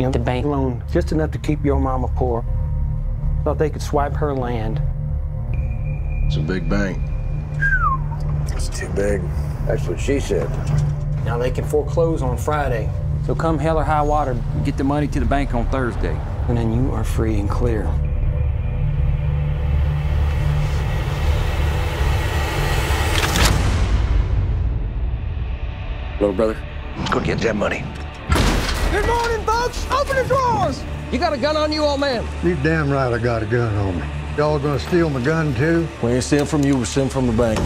You know, the bank loan just enough to keep your mama poor. Thought they could swipe her land. It's a big bank. It's too big. That's what she said. Now they can foreclose on Friday. So come hell or high water, Get the money to the bank on Thursday. and then you are free and clear. Little brother, go get that money. Good morning, folks. Open the drawers. You got a gun on you, old man? You damn right I got a gun on me. Y'all gonna steal my gun too? We ain't stealing from you, we're stealing from the bank.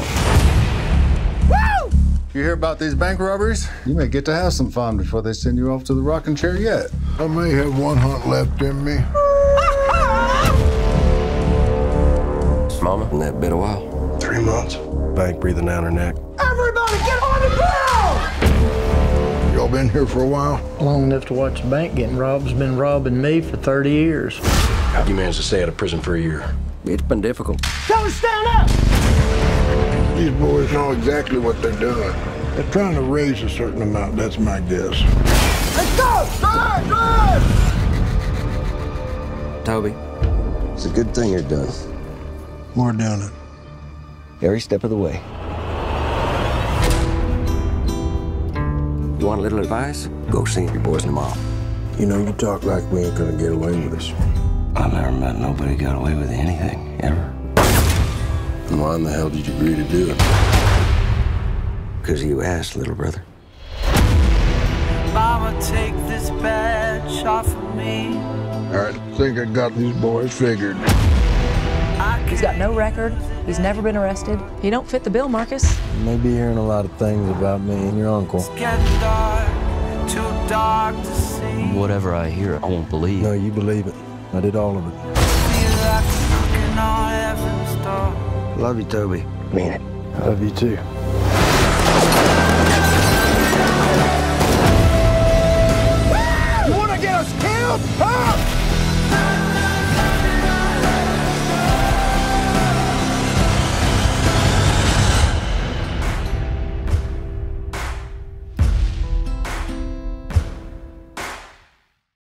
Woo! You hear about these bank robberies? You may get to have some fun before they send you off to the rocking chair yet. I may have one hunt left in me. Mama, in that been a while? Three months. Bank breathing down her neck. Everybody get on the ground! Y'all been here for a while? Long enough to watch the bank getting robbed has been robbing me for 30 years. How'd you manage to stay out of prison for a year? It's been difficult. Tell them to stand up! These boys know exactly what they're doing. They're trying to raise a certain amount, that's my guess. Let's go! Drive! Drive! Toby, it's a good thing you're done. More doing it. Every step of the way. You want a little advice? Go see your boys in the mall. You know, you talk like we ain't gonna get away with this. I never met nobody got away with anything, ever. And why in the hell did you agree to do it? Because you asked, little brother. Mama, take this badge off of me. All right, I think I got these boys figured. He's got no record. He's never been arrested. He don't fit the bill, Marcus. You may be hearing a lot of things about me and your uncle. It's getting dark, too dark to see. Whatever I hear, I won't believe. No, you believe it. I did all of it. Like knocking on heaven's door. Love you, Toby. Mean it. I love you too. You wanna get us killed? Huh?